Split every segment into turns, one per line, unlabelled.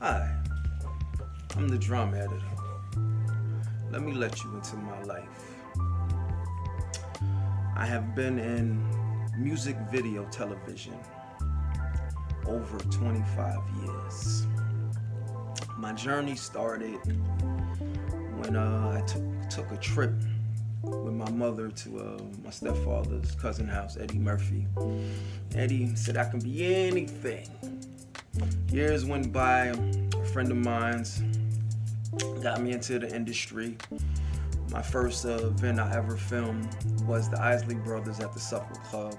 I'm the Drama Editor. Let me let you into my life. I have been in music video television over 25 years. My journey started when uh, I took took a trip with my mother to uh, my stepfather's cousin house, Eddie Murphy. Eddie said I can be anything. Years went by, a friend of mine's got me into the industry. My first event I ever filmed was the Isley Brothers at the Supper Club.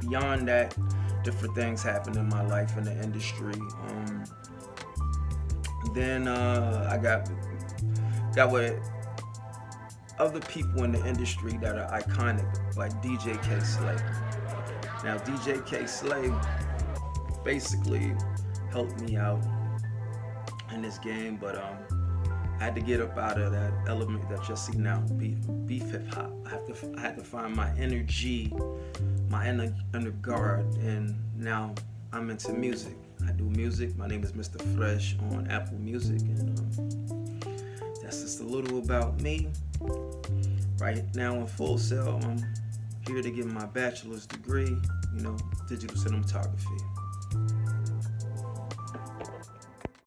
Beyond that, different things happened in my life in the industry. Um, then uh, I got got with other people in the industry that are iconic, like DJ Kay Slay. Now, DJ Kay Slay basically helped me out in this game, but um, I had to get up out of that element that you see now, beef, beef hip hop. I have to, I had to find my energy, my inner, inner guard, and now I'm into music. I do music. My name is Mr. Fresh on Apple Music, and um, that's just a little about me. Right now in Full Sail, I'm here to get my bachelor's degree, you know, digital cinematography.